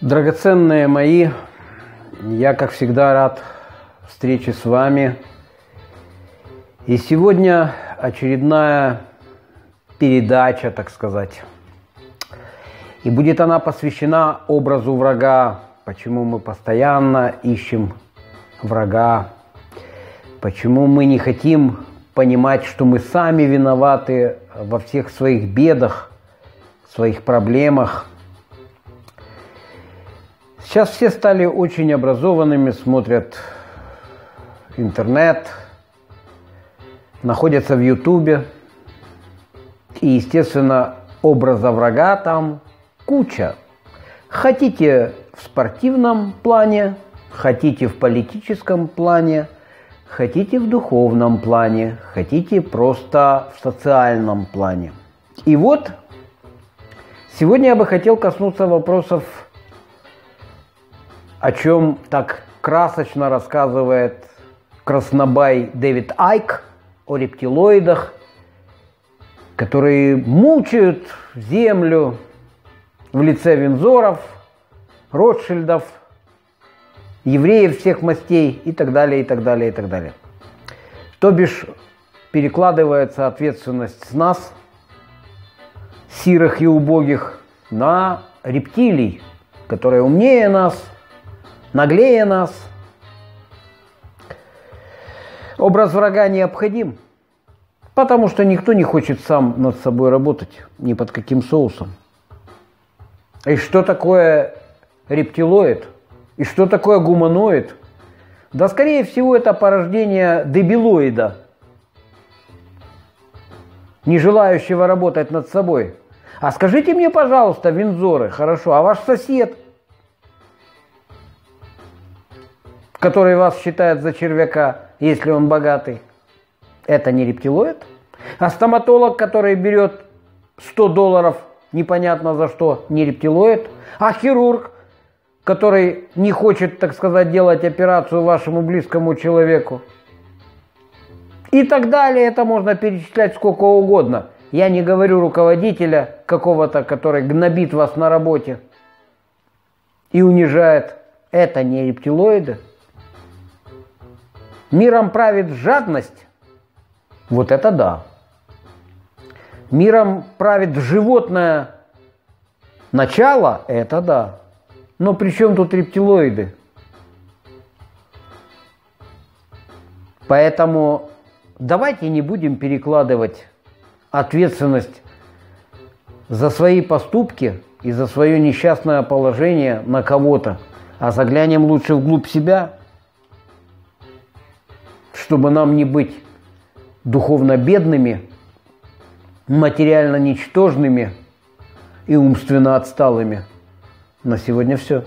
Драгоценные мои, я, как всегда, рад встрече с вами. И сегодня очередная передача, так сказать. И будет она посвящена образу врага, почему мы постоянно ищем врага, почему мы не хотим понимать, что мы сами виноваты во всех своих бедах, своих проблемах – Сейчас все стали очень образованными, смотрят интернет, находятся в Ютубе. И, естественно, образа врага там куча. Хотите в спортивном плане, хотите в политическом плане, хотите в духовном плане, хотите просто в социальном плане. И вот сегодня я бы хотел коснуться вопросов о чем так красочно рассказывает краснобай Дэвид Айк о рептилоидах, которые мучают землю в лице Винзоров, Ротшильдов, евреев всех мастей и так далее, и так далее, и так далее. То бишь перекладывается ответственность с нас, сирых и убогих, на рептилий, которые умнее нас – наглее нас. Образ врага необходим, потому что никто не хочет сам над собой работать, ни под каким соусом. И что такое рептилоид? И что такое гуманоид? Да, скорее всего, это порождение дебилоида, не желающего работать над собой. А скажите мне, пожалуйста, Винзоры, хорошо, а ваш сосед – который вас считает за червяка, если он богатый, это не рептилоид? А стоматолог, который берет 100 долларов непонятно за что, не рептилоид? А хирург, который не хочет, так сказать, делать операцию вашему близкому человеку? И так далее, это можно перечислять сколько угодно. Я не говорю руководителя какого-то, который гнобит вас на работе и унижает. Это не рептилоиды. Миром правит жадность? Вот это да. Миром правит животное начало? Это да. Но при чем тут рептилоиды? Поэтому давайте не будем перекладывать ответственность за свои поступки и за свое несчастное положение на кого-то, а заглянем лучше вглубь себя – чтобы нам не быть духовно бедными, материально ничтожными и умственно отсталыми. На сегодня все.